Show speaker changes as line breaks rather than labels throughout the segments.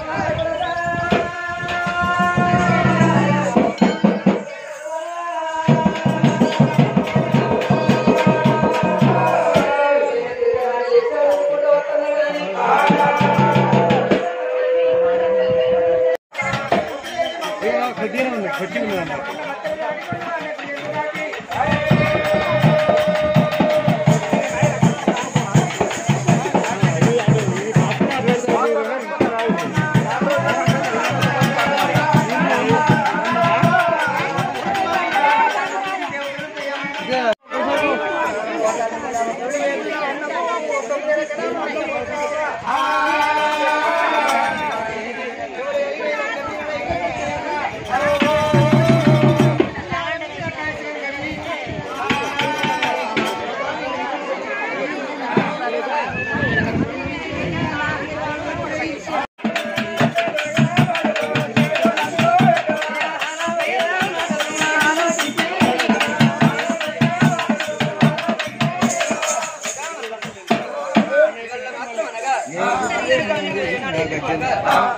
آ بردا اے خدا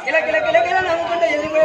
కిల కిల కిల కిల నవ్వుకుంటే మాత్రం